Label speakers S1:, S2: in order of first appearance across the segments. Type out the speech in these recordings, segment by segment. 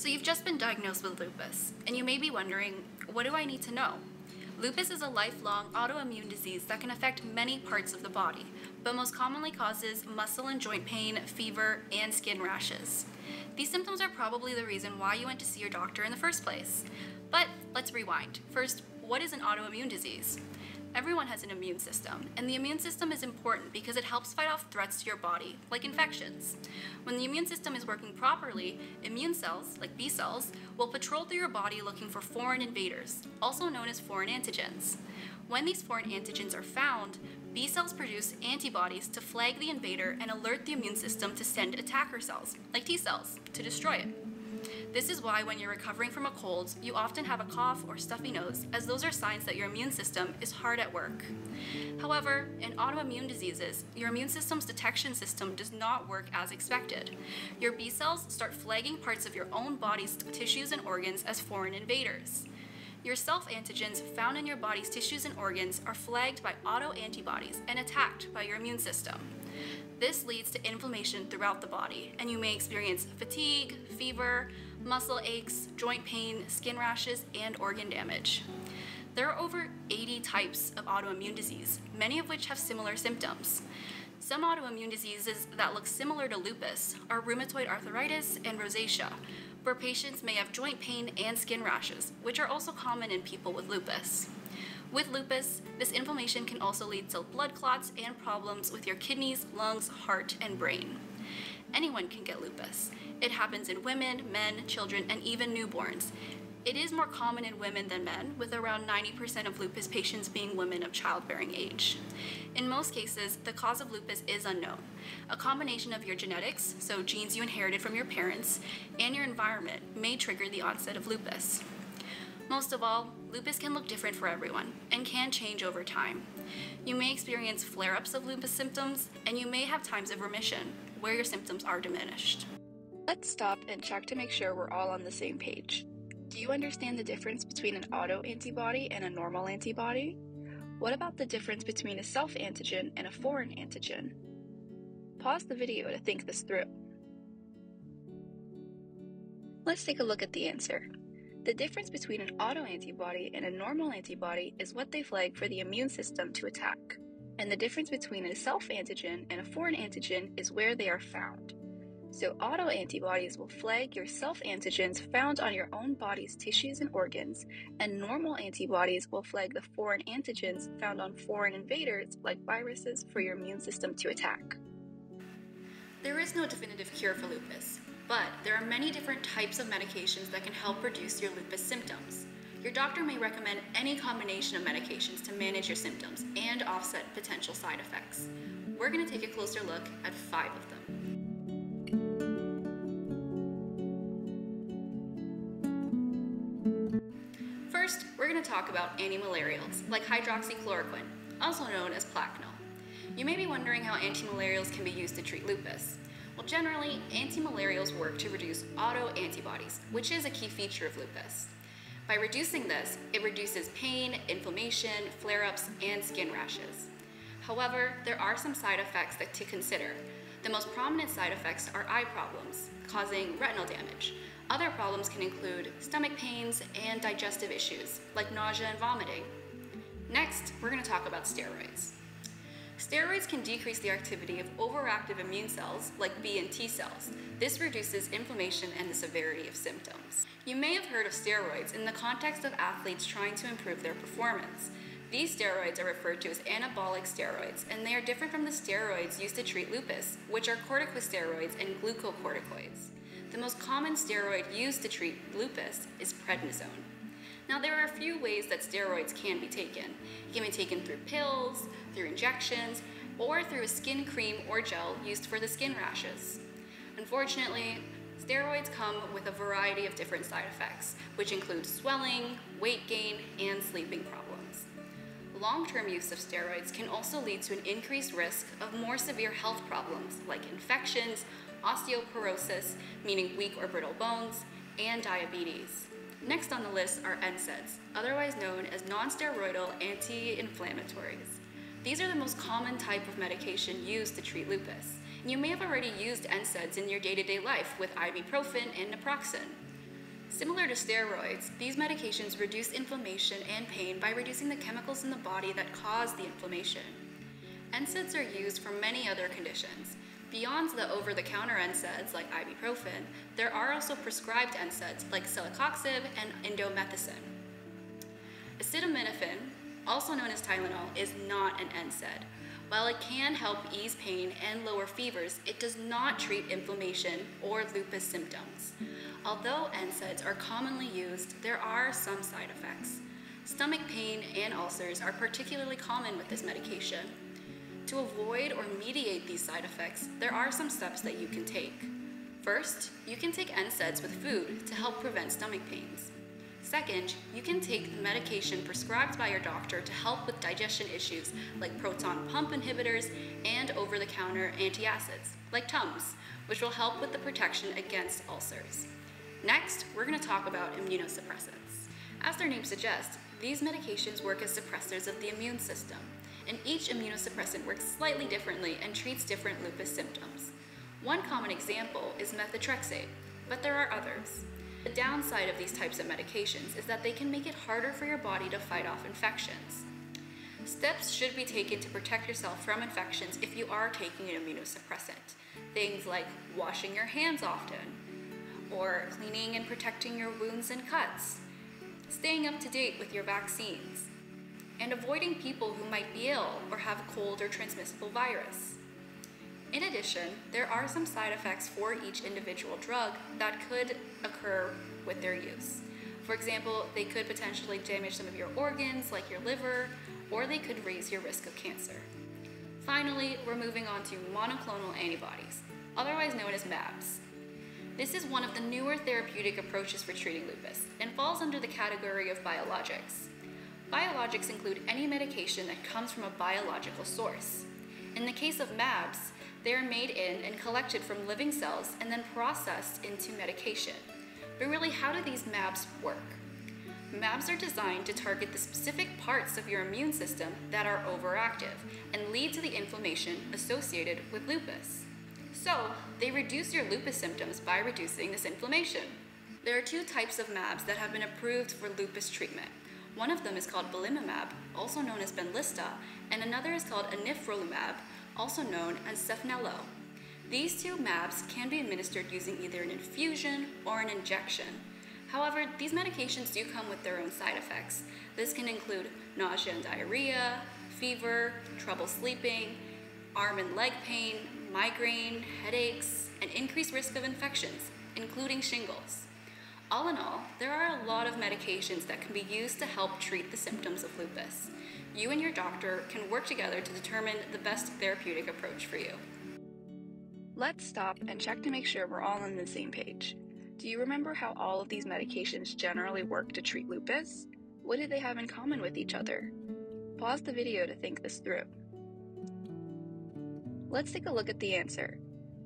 S1: So you've just been diagnosed with lupus, and you may be wondering, what do I need to know? Lupus is a lifelong autoimmune disease that can affect many parts of the body, but most commonly causes muscle and joint pain, fever, and skin rashes. These symptoms are probably the reason why you went to see your doctor in the first place. But let's rewind. First, what is an autoimmune disease? Everyone has an immune system, and the immune system is important because it helps fight off threats to your body, like infections. When the immune system is working properly, immune cells, like B cells, will patrol through your body looking for foreign invaders, also known as foreign antigens. When these foreign antigens are found, B cells produce antibodies to flag the invader and alert the immune system to send attacker cells, like T cells, to destroy it. This is why when you're recovering from a cold, you often have a cough or stuffy nose, as those are signs that your immune system is hard at work. However, in autoimmune diseases, your immune system's detection system does not work as expected. Your B cells start flagging parts of your own body's tissues and organs as foreign invaders. Your self antigens found in your body's tissues and organs are flagged by autoantibodies and attacked by your immune system. This leads to inflammation throughout the body, and you may experience fatigue, fever, muscle aches, joint pain, skin rashes, and organ damage. There are over 80 types of autoimmune disease, many of which have similar symptoms. Some autoimmune diseases that look similar to lupus are rheumatoid arthritis and rosacea, where patients may have joint pain and skin rashes, which are also common in people with lupus. With lupus, this inflammation can also lead to blood clots and problems with your kidneys, lungs, heart, and brain. Anyone can get lupus. It happens in women, men, children, and even newborns. It is more common in women than men, with around 90% of lupus patients being women of childbearing age. In most cases, the cause of lupus is unknown. A combination of your genetics, so genes you inherited from your parents, and your environment may trigger the onset of lupus. Most of all, lupus can look different for everyone and can change over time. You may experience flare ups of lupus symptoms, and you may have times of remission where your symptoms are diminished. Let's stop and check to make sure we're all on the same page. Do you understand the difference between an auto antibody and a normal antibody? What about the difference between a self antigen and a foreign antigen? Pause the video to think this through. Let's take a look at the answer. The difference between an autoantibody and a normal antibody is what they flag for the immune system to attack. And the difference between a self antigen and a foreign antigen is where they are found. So, autoantibodies will flag your self antigens found on your own body's tissues and organs, and normal antibodies will flag the foreign antigens found on foreign invaders like viruses for your immune system to attack. There is no definitive cure for lupus, but there are many different types of medications that can help reduce your lupus symptoms. Your doctor may recommend any combination of medications to manage your symptoms and offset potential side effects. We're going to take a closer look at five of them. First, we're going to talk about antimalarials, like hydroxychloroquine, also known as Plaquenil. You may be wondering how antimalarials can be used to treat lupus. Well, generally, antimalarials work to reduce autoantibodies, which is a key feature of lupus. By reducing this, it reduces pain, inflammation, flare ups, and skin rashes. However, there are some side effects that to consider. The most prominent side effects are eye problems, causing retinal damage, other problems can include stomach pains and digestive issues, like nausea and vomiting. Next, we're going to talk about steroids. Steroids can decrease the activity of overactive immune cells like B and T cells. This reduces inflammation and the severity of symptoms. You may have heard of steroids in the context of athletes trying to improve their performance. These steroids are referred to as anabolic steroids, and they are different from the steroids used to treat lupus, which are corticosteroids and glucocorticoids. The most common steroid used to treat lupus is prednisone. Now, there are a few ways that steroids can be taken. It can be taken through pills, through injections, or through a skin cream or gel used for the skin rashes. Unfortunately, steroids come with a variety of different side effects, which include swelling, weight gain, and sleeping problems. Long term use of steroids can also lead to an increased risk of more severe health problems like infections, osteoporosis, meaning weak or brittle bones, and diabetes. Next on the list are NSAIDs, otherwise known as nonsteroidal anti-inflammatories. These are the most common type of medication used to treat lupus. You may have already used NSAIDs in your day-to-day life with ibuprofen and naproxen. Similar to steroids, these medications reduce inflammation and pain by reducing the chemicals in the body that cause the inflammation. NSAIDs are used for many other conditions. Beyond the over the counter NSAIDs like ibuprofen, there are also prescribed NSAIDs like celecoxib and indomethacin. Acetaminophen, also known as Tylenol, is not an NSAID. While it can help ease pain and lower fevers, it does not treat inflammation or lupus symptoms. Although NSAIDs are commonly used, there are some side effects. Stomach pain and ulcers are particularly common with this medication. To avoid or mediate these side effects, there are some steps that you can take. First, you can take NSAIDs with food to help prevent stomach pains. Second, you can take the medication prescribed by your doctor to help with digestion issues like proton pump inhibitors and over the counter antacids like Tums, which will help with the protection against ulcers. Next, we're going to talk about immunosuppressants. As their name suggests, these medications work as suppressors of the immune system, and each immunosuppressant works slightly differently and treats different lupus symptoms. One common example is methotrexate, but there are others. The downside of these types of medications is that they can make it harder for your body to fight off infections. Steps should be taken to protect yourself from infections if you are taking an immunosuppressant. Things like washing your hands often, or cleaning and protecting your wounds and cuts, staying up to date with your vaccines, and avoiding people who might be ill or have a cold or transmissible virus. In addition, there are some side effects for each individual drug that could occur with their use. For example, they could potentially damage some of your organs, like your liver, or they could raise your risk of cancer. Finally, we're moving on to monoclonal antibodies, otherwise known as MABs. This is one of the newer therapeutic approaches for treating lupus and falls under the category of biologics. Biologics include any medication that comes from a biological source. In the case of MABs, they are made in and collected from living cells and then processed into medication. But really, how do these MABs work? MABs are designed to target the specific parts of your immune system that are overactive and lead to the inflammation associated with lupus. So, they reduce your lupus symptoms by reducing this inflammation. There are two types of MABs that have been approved for lupus treatment. One of them is called belimumab, also known as Benlysta, and another is called anifrolumab, also known as Saphnelo. These two MABs can be administered using either an infusion or an injection. However, these medications do come with their own side effects. This can include nausea and diarrhea, fever, trouble sleeping, arm and leg pain, migraine, headaches, and increased risk of infections, including shingles. All in all, there are a lot of medications that can be used to help treat the symptoms of lupus. You and your doctor can work together to determine the best therapeutic approach for you.
S2: Let's stop and check to make sure we're all on the same page. Do you remember how all of these medications generally work to treat lupus? What do they have in common with each other? Pause the video to think this through. Let's take a look at the answer.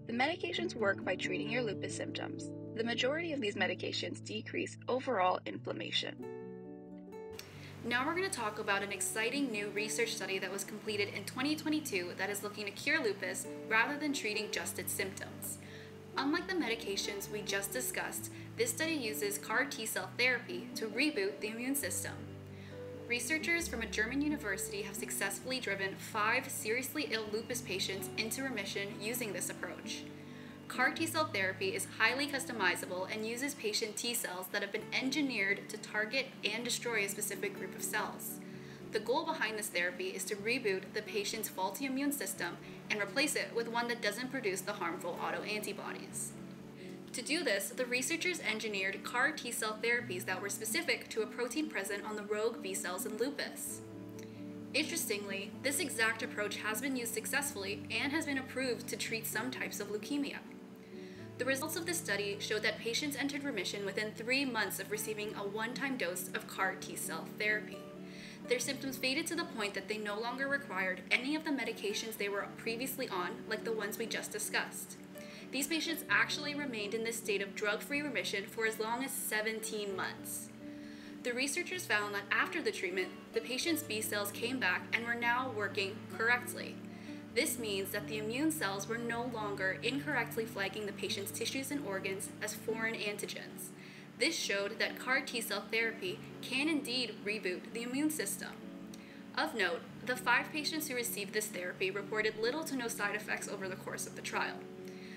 S2: The medications work by treating your lupus symptoms. The majority of these medications decrease overall inflammation.
S1: Now we're going to talk about an exciting new research study that was completed in 2022 that is looking to cure lupus rather than treating just its symptoms. Unlike the medications we just discussed, this study uses CAR T cell therapy to reboot the immune system. Researchers from a German university have successfully driven five seriously ill lupus patients into remission using this approach. CAR T cell therapy is highly customizable and uses patient T cells that have been engineered to target and destroy a specific group of cells. The goal behind this therapy is to reboot the patient's faulty immune system and replace it with one that doesn't produce the harmful autoantibodies. To do this, the researchers engineered CAR T cell therapies that were specific to a protein present on the rogue B cells in lupus. Interestingly, this exact approach has been used successfully and has been approved to treat some types of leukemia. The results of this study showed that patients entered remission within three months of receiving a one time dose of CAR T cell therapy. Their symptoms faded to the point that they no longer required any of the medications they were previously on, like the ones we just discussed. These patients actually remained in this state of drug free remission for as long as 17 months. The researchers found that after the treatment, the patient's B cells came back and were now working correctly. This means that the immune cells were no longer incorrectly flagging the patient's tissues and organs as foreign antigens. This showed that CAR T cell therapy can indeed reboot the immune system. Of note, the five patients who received this therapy reported little to no side effects over the course of the trial.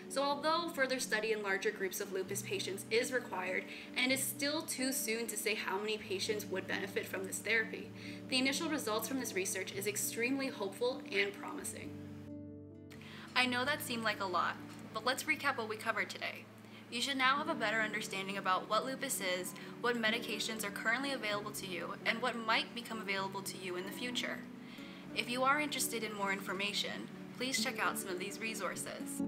S1: So, although further study in larger groups of lupus patients is required, and it is still too soon to say how many patients would benefit from this therapy, the initial results from this research is extremely hopeful and promising. I know that seemed like a lot, but let's recap what we covered today. You should now have a better understanding about what lupus is, what medications are currently available to you, and what might become available to you in the future. If you are interested in more information, please check out some of these resources.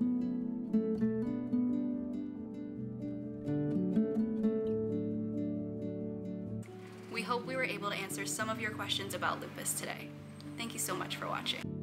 S1: We hope we were able to answer some of your questions about lupus today. Thank you so much for watching.